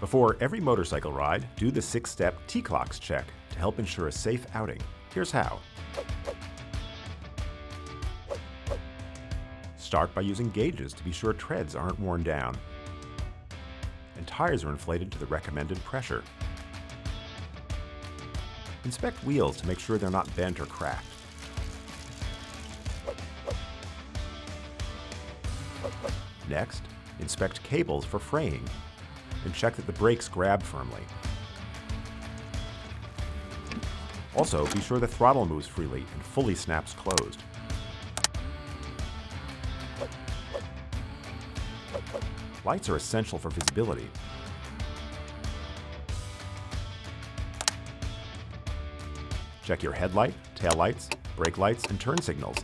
Before every motorcycle ride, do the six-step T-CLOCS check to help ensure a safe outing. Here's how. Start by using gauges to be sure treads aren't worn down and tires are inflated to the recommended pressure. Inspect wheels to make sure they're not bent or cracked. Next, inspect cables for fraying and check that the brakes grab firmly. Also, be sure the throttle moves freely and fully snaps closed. Lights are essential for visibility. Check your headlight, tail lights, brake lights, and turn signals.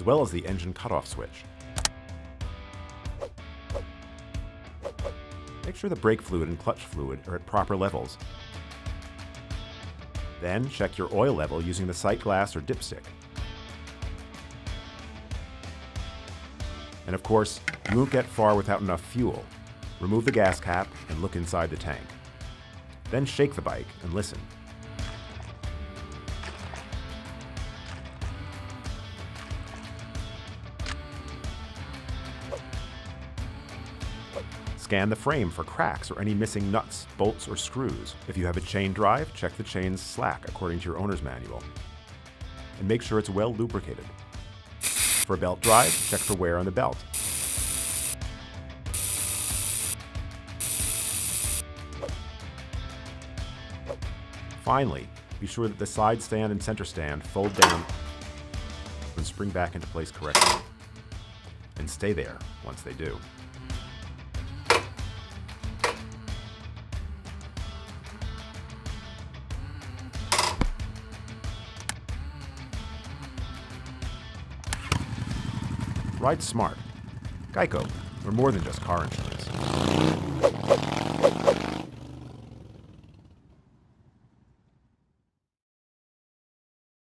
As well as the engine cutoff switch. Make sure the brake fluid and clutch fluid are at proper levels. Then check your oil level using the sight glass or dipstick. And of course, you won't get far without enough fuel. Remove the gas cap and look inside the tank. Then shake the bike and listen. Scan the frame for cracks or any missing nuts, bolts, or screws. If you have a chain drive, check the chain's slack according to your owner's manual. And make sure it's well lubricated. For a belt drive, check for wear on the belt. Finally, be sure that the side stand and center stand fold down and spring back into place correctly. And stay there once they do. Ride smart. Geico. We're more than just car insurance.